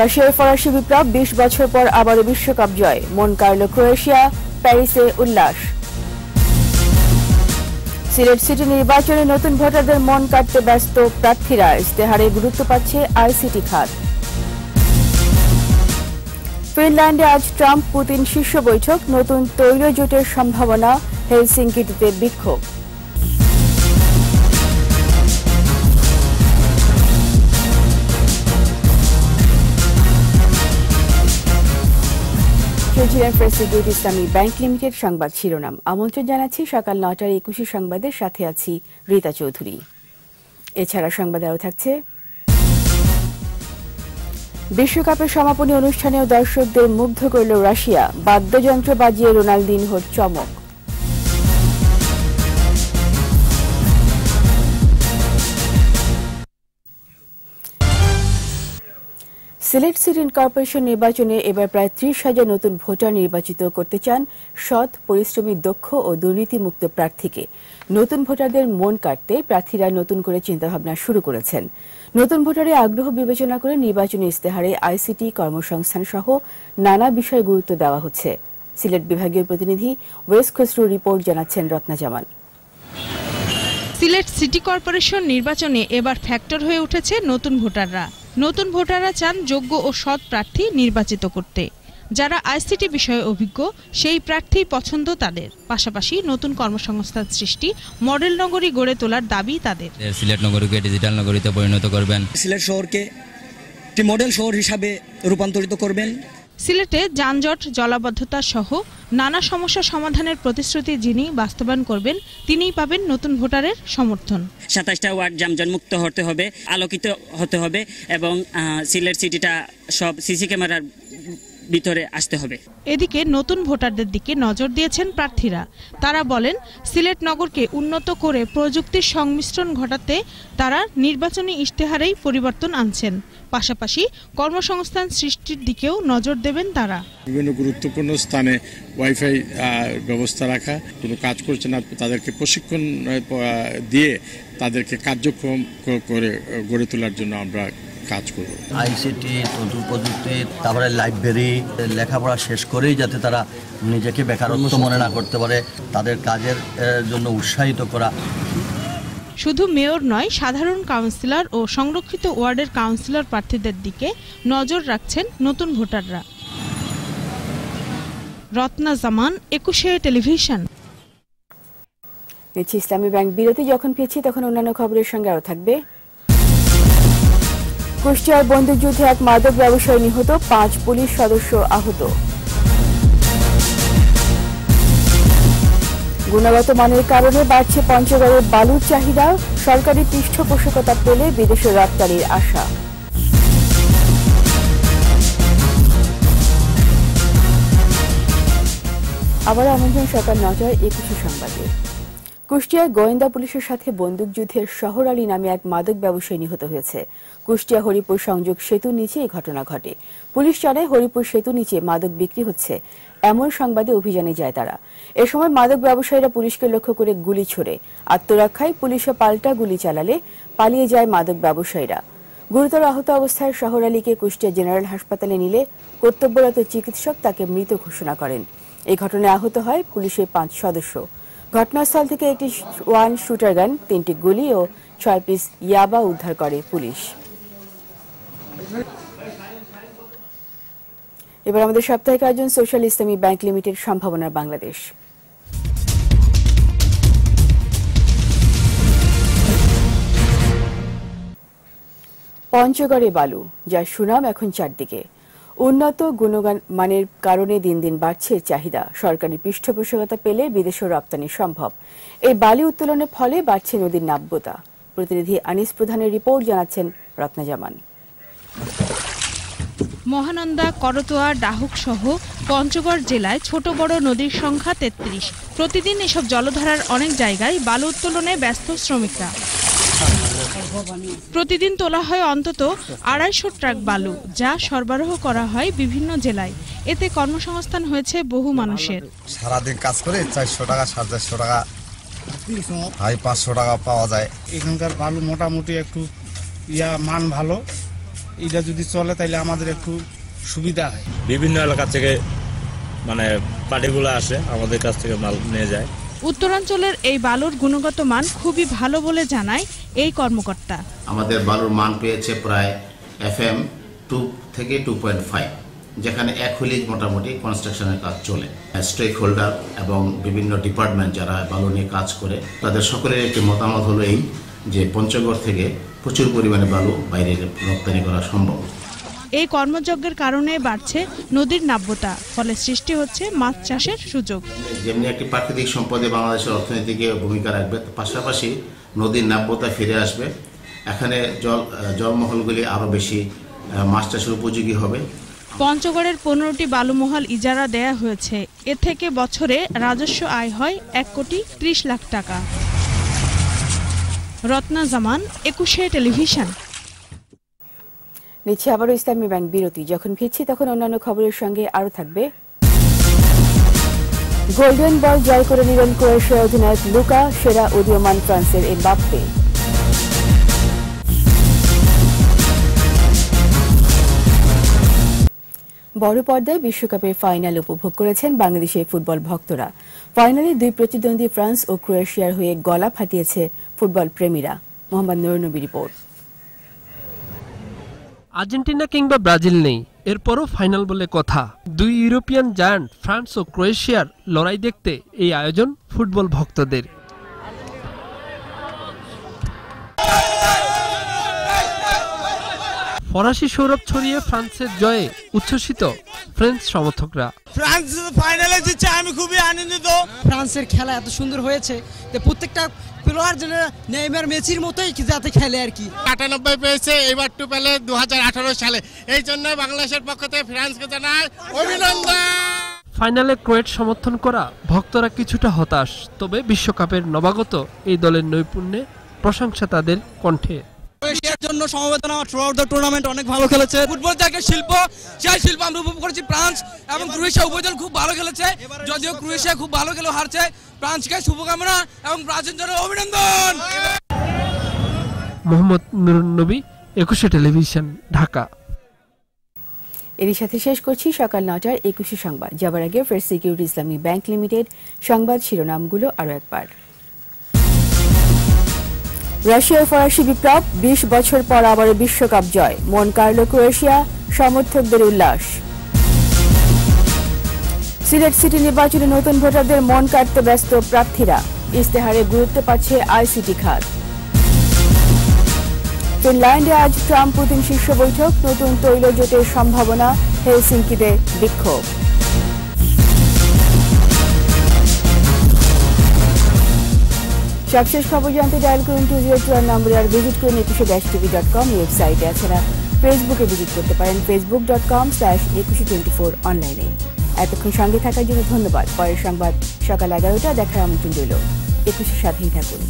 রাশিয়ার ফরাসি বিপ্লব বিশ বছর পর আবারও বিশ্বকাপ জয়। মন কাড়ল ক্রোয়েশিয়া, প্যারিসে উল্লাস। সিলেট সিটি নির্বাচনে নতুন ভোটারদের মন কাটতে ব্যস্ত প্রার্থীরা, ইশতেহারে গুরুত্ব পাচ্ছে আইসিটি খাত। ফিনল্যান্ডে আজ ট্রাম্প পুতিন শীর্ষ বৈঠক, নতুন তৈল জোটের সম্ভাবনা হেলসিঙ্কিতে বিক্ষোভ। চলছিলেন প্রেসিডিউট ইসলামী ব্যাংক লিমিটেড সংবাদ শিরোনাম। আমন্ত্রণ জানাচ্ছি সকাল নটার একুশে সংবাদের সাথে আছি রীতা চৌধুরী। এছাড়া সংবাদ আরও থাকছে, বিশ্বকাপের সমাপনী অনুষ্ঠানেও দর্শকদের মুগ্ধ করল রাশিয়া। বাদ্যযন্ত্র বাজিয়ে রোনালদিন হোর চমক। সিলেট সিটি কর্পোরেশন নির্বাচনে এবার প্রায় ত্রিশ হাজার নতুন ভোটার নির্বাচিত করতে চান সৎ, পরিশ্রমী, দক্ষ ও দুর্নীতিমুক্ত প্রার্থীকে। নতুন ভোটারদের মন কাটতে প্রার্থীরা নতুন করে চিন্তাভাবনা শুরু করেছেন। নতুন ভোটারের আগ্রহ বিবেচনা করে নির্বাচনী ইস্তেহারে আইসিটি কর্মসংস্থান সহ নানা বিষয়ে গুরুত্ব দেওয়া হচ্ছে। সিলেট বিভাগীয় প্রতিনিধি ওয়েস খসরু রিপোর্ট জানাচ্ছেন রত্না জামান। সিলেট সিটি কর্পোরেশন নির্বাচনে এবার ফ্যাক্টর হয়ে উঠেছে নতুন ভোটাররা। নতুন ভোটাররা চান যোগ্য ও সৎ প্রার্থী নির্বাচিত করতে। যারা আইসিটি বিষয়ে অভিজ্ঞ সেই প্রার্থী পছন্দ তাদের। পাশাপাশি নতুন কর্মসংস্থান সৃষ্টি মডেল নগরী গড়ে তোলার দাবি তাদের। সিলেট নগরীকে ডিজিটাল নগরীতে পরিণত করবেন। সিলেট শহরকে একটি মডেল শহর হিসাবে রূপান্তরিত করবেন। সিলেটে যানজট জলাবদ্ধতা সহ নানা সমস্যা সমাধানের প্রতিশ্রুতি যিনি বাস্তবায়ন করবেন তিনিই পাবেন নতুন ভোটারের সমর্থন। সাতাশটা ওয়ার্ড যানজট মুক্ত হতে হবে আলোকিত হতে হবে এবং সিলেট সিটিটা সব সিসি ক্যামেরার ভিতরে আসতে হবে। এদিকে নতুন ভোটারদের দিকে নজর দিয়েছেন প্রার্থীরা। তারা বলেন সিলেট নগরকে উন্নত করে প্রযুক্তির সংমিশ্রণ ঘটাতে তারা নির্বাচনী ইশতেহারেই পরিবর্তন আনছেন। পাশাপাশি কর্মসংস্থান সৃষ্টির দিকেও নজর দেবেন তারা। বিভিন্ন গুরুত্বপূর্ণ স্থানে ওয়াইফাই ব্যবস্থা রাখা কোনো কাজ করছে না তাদেরকে প্রশিক্ষণ দিয়ে তাদেরকে কার্যক্রম করে গড়ে তোলার জন্য আমরা কাজ করব। আইসিটি নতুন প্রযুক্তি তারপরে লাইব্রেরি লেখাপড়া শেষ করেই যাতে তারা নিজেকে বেকারত্ব মনে না করতে পারে তাদের কাজের জন্য উৎসাহিত করা। শুধু মেয়র নয়, সাধারণ কাউন্সিলর ও সংরক্ষিত ওয়ার্ডের কাউন্সিলর প্রার্থীদের দিকে নজর রাখছেন নতুন ভোটাররা। রত্না জামান, একুশে টেলিভিশন। নিচ্ছি ইসলামী ব্যাংক বিরতি যখন ফিরছি তখন অন্যান্য খবরের সঙ্গে আরও থাকবে। কুষ্টিয়ার বন্দুকযুদ্ধে এক মাদক ব্যবসায়ী নিহত, পাঁচ পুলিশ সদস্য আহত। গুণগত মানের কারণে বাড়ছে পঞ্চগড়ের বালুর চাহিদা, সরকারি পৃষ্ঠপোষকতা পেলে বিদেশে রপ্তানির আশা। আবার আমন্ত্রণ, সকাল নটায় একুশে সংবাদে। কুষ্টিয়ায় গোয়েন্দা পুলিশের সাথে বন্দুকযুদ্ধের শহর আলী নামে এক মাদক ব্যবসায়ী নিহত হয়েছে। কুষ্টিয়া হরিপুর সংযোগ সেতুর নিচে এই ঘটনা ঘটে। পুলিশ জানায় হরিপুর সেতু নিচে মাদক বিক্রি হচ্ছে। এমন সংবাদে অভিযানে যায় তারা। এ সময় মাদক ব্যবসায়ীরা পুলিশকে লক্ষ্য করে গুলি ছোড়ে। আত্মরক্ষায় পুলিশও পাল্টা গুলি চালালে পালিয়ে যায় মাদক ব্যবসায়ীরা। গুরুতর আহত অবস্থায় শহর আলীকে কুষ্টিয়া জেনারেল হাসপাতালে নিলে কর্তব্যরত চিকিৎসক তাকে মৃত ঘোষণা করেন। এই ঘটনায় আহত হয় পুলিশের পাঁচ সদস্য। ঘটনাস্থল থেকে একটি ওয়ান শুটার গান, তিনটি গুলি ও ছয় পিস ইয়াবা উদ্ধার করে পুলিশ। এবার আমাদের সাপ্তাহিক আয়োজন, সোশ্যাল ইসলামী ব্যাংক লিমিটেড, সম্ভাবনার বাংলাদেশ। পঞ্চগড়ে বালু, যার সুনাম এখন চারদিকে। উন্নত গুণগান মানের কারণে দিন দিন বাড়ছে চাহিদা। সরকারি পৃষ্ঠপোষকতা পেলে বিদেশে রপ্তানি সম্ভব। এই বালি উত্তোলনের ফলে বাড়ছে নদীর নাব্যতা। প্রতিনিধি আনিস প্রধানের রিপোর্ট জানাচ্ছেন রত্নাজামান মহানন্দা, করতোয়া, ডাহুক সহ পঞ্চগড় জেলায় ছোট বড় নদীর সংখ্যা তেত্রিশ। প্রতিদিন এসব জলধারার অনেক জায়গায় বালু উত্তোলনে ব্যস্ত শ্রমিকরা। প্রতিদিন তোলা হয় অন্তত আড়াইশো ট্রাক বালু যা সরবরাহ করা হয় বিভিন্ন জেলায়। এতে কর্মসংস্থান হয়েছে বহু মানুষের। সারাদিন কাজ করে চারশো টাকা সাড়ে চারশো টাকা হাই পাঁচশো টাকা পাওয়া যায়। এখানকার বালু মোটামুটি একটু ইয়া মান ভালো। এটা যদি চলে তাহলে আমাদের একটু সুবিধা হয়। বিভিন্ন এলাকা থেকে মানে পার্টিগুলো আসে আমাদের কাছ থেকে মাল নিয়ে যায়। উত্তরাঞ্চলের এই বালুর গুণগত মান খুবই ভালো বলে জানায় এই কর্মকর্তা। আমাদের বালুর মান পেয়েছে প্রায় এফ এম টু থেকে টু পয়েন্ট ফাইভ, যেখানে এক হুলিজ মোটামুটি কনস্ট্রাকশনের কাজ চলে। স্টেক হোল্ডার এবং বিভিন্ন ডিপার্টমেন্ট যারা বালু নিয়ে কাজ করে, তাদের সকলের একটি মতামত হলো এই যে পঞ্চগড় থেকে প্রচুর পরিমাণে বালু বাইরে রপ্তানি করা সম্ভব। এই কর্মযজ্ঞের কারণে বাড়ছে নদীর নাব্যতা ফলে সৃষ্টি হচ্ছে মাছ চাষের সুযোগ। যেমনি একটি প্রাকৃতিক সম্পদে বাংলাদেশের অর্থনীতিকে ভূমিকা রাখবে পাশাপাশি নদীর নাব্যতা ফিরে আসবে। এখানে জল জলমহলগুলি আরও বেশি মাছ চাষের উপযোগী হবে। পঞ্চগড়ের পনেরোটি বালুমহাল ইজারা দেয়া হয়েছে। এ থেকে বছরে রাজস্ব আয় হয় এক কোটি ত্রিশ লাখ টাকা। রত্না জামান একুশে টেলিভিশন। নিচ্ছে আবারও ইসলামী ব্যাংক বিরতি। যখন ফিরছি তখন অন্যান্য খবরের সঙ্গে আরও থাকবে। গোল্ডেন বল জয় করে নিলেন ক্রোয়েশিয়া অধিনায়ক লুকা, সেরা উদীয়মান ফ্রান্সের এমবাপ্পে। বড় পর্দায় বিশ্বকাপের ফাইনাল উপভোগ করেছেন বাংলাদেশের ফুটবল ভক্তরা। ফাইনালে দুই প্রতিদ্বন্দ্বী ফ্রান্স ও ক্রোয়েশিয়ার হয়ে গলা ফাটিয়েছে ফুটবল প্রেমীরা। মোহাম্মদ নুরনবী রিপোর্ট। আর্জেন্টিনা কিংবা ব্রাজিল নেই। এরপরও ফাইনাল বলে কথা। দুই ইউরোপিয়ান জায়ান্ট ফ্রান্স ও ক্রোয়েশিয়ার লড়াই দেখতে এই আয়োজন ফুটবল ভক্তদের। ফরাসি সৌরভ ছড়িয়ে ফ্রান্সের জয়ে উচ্ছ্বসিত ফ্রেঞ্চ সমর্থকরা। ফ্রান্স ফাইনালে জিতছে আমি খুবই আনন্দিত। ফ্রান্সের খেলা এত সুন্দর হয়েছে যে প্রত্যেকটা প্লেয়ার যেন নেইমার মেসির মতোই যাতে খেলে আর কি আটানব্বই পেয়েছে এবার টু পেলে দু হাজার আঠারো সালে। এই জন্য বাংলাদেশের পক্ষ থেকে ফ্রান্সকে জানায় অভিনন্দন। ফাইনালে ক্রোয়েট সমর্থন করা ভক্তরা কিছুটা হতাশ তবে বিশ্বকাপের নবাগত এই দলের নৈপুণ্যে প্রশংসা তাদের কণ্ঠে। ক্রোয়েশিয়ার জন্য সমবেদনা থ্রু আউট দ্য টুর্নামেন্ট অনেক ভালো খেলেছে। ফুটবল থেকে শিল্প সেই শিল্প আমরা উপভোগ করেছি ফ্রান্স এবং ক্রোয়েশিয়া উভয় দল খুব ভালো খেলেছে। যদিও ক্রোয়েশিয়া খুব ভালো খেলেও হারছে। ফ্রান্সকে শুভকামনা এবং ব্রাজিল জন্য অভিনন্দন। মোহাম্মদ নুরুন্নবী একুশে টেলিভিশন ঢাকা। এরই সাথে শেষ করছি সকাল নটার একুশে সংবাদ। যাবার আগে first security Islami bank limited সংবাদ শিরোনামগুলো আরও একবার। রাশিয়ার ফরাসি বিপ্লব বিশ বছর পর আবারও বিশ্বকাপ জয়। মন কাড়ল ক্রোয়েশিয়া, সমর্থকদের উল্লাস। সিলেট সিটি নির্বাচনে নতুন ভোটারদের মন কাটতে ব্যস্ত প্রার্থীরা। ইস্তেহারে গুরুত্ব পাচ্ছে আইসিটি খাত। ফিনল্যান্ডে আজ ট্রাম্প পুতিন শীর্ষ বৈঠক। নতুন তৈল জোটের সম্ভাবনা হেলসিঙ্কিতে বিক্ষোভ। সবশেষ খবর জানতে ডায়াল করুন টু জিরো টু নম্বরে আর ভিজিট করুন একুশে ড্যাশ টিভি ডট কম ওয়েবসাইটে এছাড়া ফেসবুকে ভিজিট করতে পারেন Facebook dot com slash Ekushey twenty four অনলাইনে এতক্ষণ সঙ্গে থাকার জন্য ধন্যবাদ। পরের সংবাদ সকাল এগারোটা, দেখার আমন্ত্রণ রইল। একুশে সাথেই থাকুন।